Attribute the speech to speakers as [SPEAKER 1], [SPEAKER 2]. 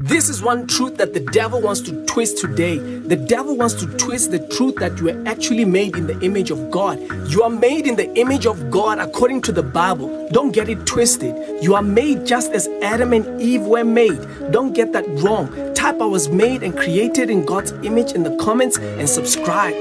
[SPEAKER 1] This is one truth that the devil wants to twist today. The devil wants to twist the truth that you are actually made in the image of God. You are made in the image of God according to the Bible. Don't get it twisted. You are made just as Adam and Eve were made. Don't get that wrong. Type I was made and created in God's image in the comments and subscribe.